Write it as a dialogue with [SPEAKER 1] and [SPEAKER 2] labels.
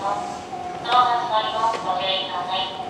[SPEAKER 1] どう集まりをご注意ください。